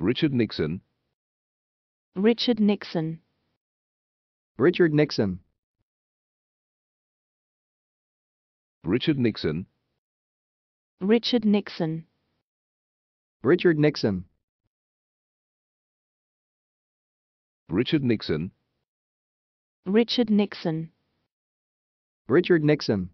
Richard Nixon, Richard Nixon, Richard Nixon, Richard Nixon, Richard Nixon, Richard Nixon, Richard Nixon, Richard Nixon, Richard Nixon,